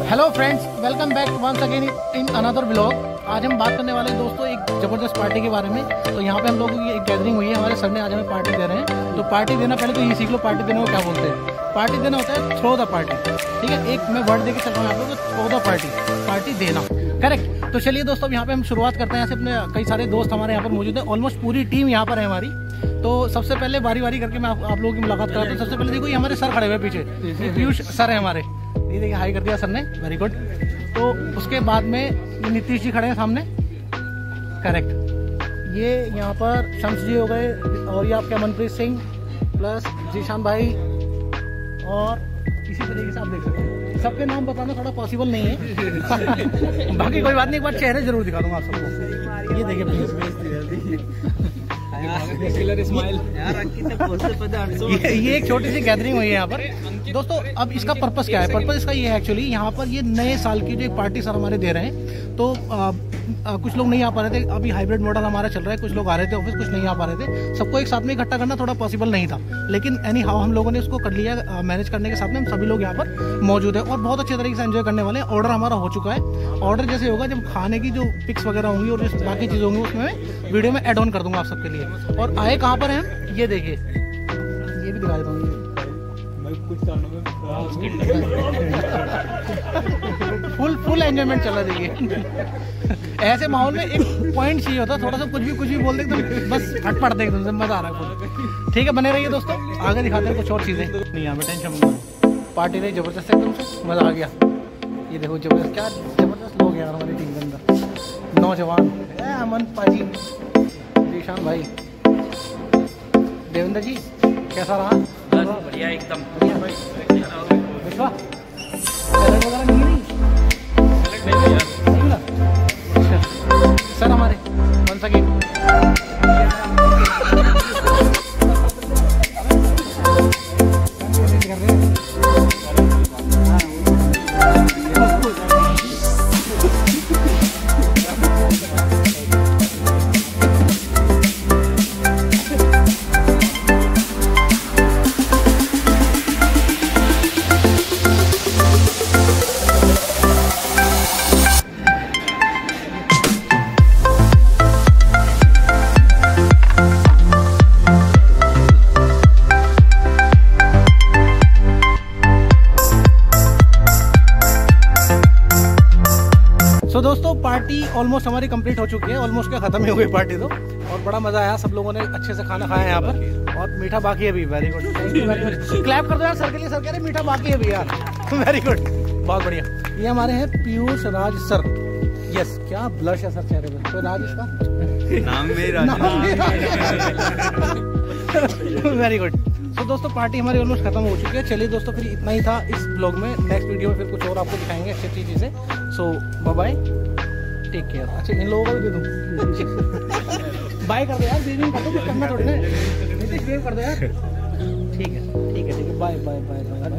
Hello friends welcome back once again in another blog आज हम बात करने वाले हैं दोस्तों एक ज़बरदस्त पार्टी के बारे में। तो यहाँ पे हम लोगों की एक गैदरिंग हुई है। हमारे सर ने आज हमें पार्टी दे रहे हैं। तो पार्टी देना पहले तो ये सीख लो पार्टी देने को क्या बोलते हैं? पार्टी देना होता है थ्रो द पार्टी ठीक है? एक मैं वर्ड दे चल रहा हूँ आप लोग थ्रो द पार्टी पार्टी देना। करेक्ट तो चलिए दोस्तों यहाँ पे हम शुरुआत करते हैं। यहाँ से अपने कई सारे दोस्त हमारे यहाँ पर मौजूद है। ऑलमोस्ट पूरी टीम यहाँ पर है हमारी। तो सबसे पहले बारी बारी करके मैं आप, आप लोगों की मुलाकात कराता हूँ। सबसे पहले देखो ये हमारे सर खड़े हुए पीछे। पीयूष सर है हमारे। ये देखिए हाई कर दिया सर ने वेरी गुड तो उसके बाद में नीतीश जी खड़े हैं सामने। करेक्ट ये यहाँ पर शम्स जी हो गए और ये आपके मनप्रीत सिंह प्लस जीशान भाई और इसी तरीके से आप देख सकते हैं। सबके नाम बताना थोड़ा पॉसिबल नहीं है। बाकी कोई बात नहीं एक बार चेहरे ज़रूर दिखा दूँगा आप सबको। ये देखिए ये ये एक छोटी सी गैदरिंग हुई है यहाँ पर। दोस्तों अब इसका पर्पज क्या है? पर्पज इसका ये है एक्चुअली यहाँ पर ये नए साल की जो एक पार्टी सर हमारे दे रहे हैं। तो कुछ लोग नहीं आ पा रहे थे। अभी हाइब्रिड मॉडल हमारा चल रहा है। कुछ लोग आ रहे थे ऑफ़िस कुछ नहीं आ पा रहे थे। सबको एक साथ में इकट्ठा करना थोड़ा पॉसिबल नहीं था। लेकिन एनी हाउ हम लोगों ने उसको कर लिया मैनेज करने के साथ में हम सभी लोग यहाँ पर मौजूद है और बहुत अच्छे तरीके से एंजॉय करने वाले हैं। ऑर्डर हमारा हो चुका है। ऑर्डर जैसे होगा जब खाने की जो पिक्स वगैरह होंगी और जो बाकी चीज़ होंगी उसमें वीडियो में एड ऑन कर दूँगा आप सबके लिए। और आए कहाँ पर हैं ये देखिए। ये भी दिखा देता हूँ। फुल फुल एंजॉयमेंट चल रहा है ऐसे माहौल में एक पॉइंट चाहिए होता थोड़ा सा कुछ भी कुछ भी बोल दे एकदम बस हट पड़ दे एकदम से मज़ा आ रहा है ठीक है बने रहिए दोस्तों आगे दिखाते हैं कुछ और चीज़ें। नहीं यहाँ पे टेंशन पार्टी रही ज़बरदस्त एकदम से मज़ा आ गया। ये देखो ज़बरदस्त क्या ज़बरदस्त लोग यार हमारी टीम के अंदर। नौजवान। अमन पाजी। जीशान भाई। देवेंद्र जी कैसा रहा? बढ़िया एकदम। बढ़िया। भाई विश्वा? सो so, दोस्तों पार्टी ऑलमोस्ट हमारी कंप्लीट हो चुकी है। ऑलमोस्ट क्या खत्म ही हो गई पार्टी तो। और बड़ा मज़ा आया सब लोगों ने अच्छे से खाना खाया यहाँ पर। और मीठा बाकी है अभी वेरी गुड क्लैप कर दो यार सर के लिए सर कह रहे मीठा बाकी है अभी यार। वेरी गुड बहुत बढ़िया। ये हमारे हैं पीयूष राज सर। यस क्या ब्लश है सर चेहरे पे? तो राज इसका? नाम में वेरी गुड तो दोस्तों पार्टी हमारी ऑलमोस्ट खत्म हो चुकी है। चलिए दोस्तों, फिर इतना ही था इस ब्लॉग में। नेक्स्ट वीडियो में फिर कुछ और आपको दिखाएँगे अच्छी अच्छी चीज़ें। सो बाय टेक केयर अच्छा इन लोगों को भी दे दूँ? बाय कर दो यार वेविंग कर करना थोड़ी ना वेव कर दो यार। ठीक है ठीक है ठीक है। Bye bye bye bye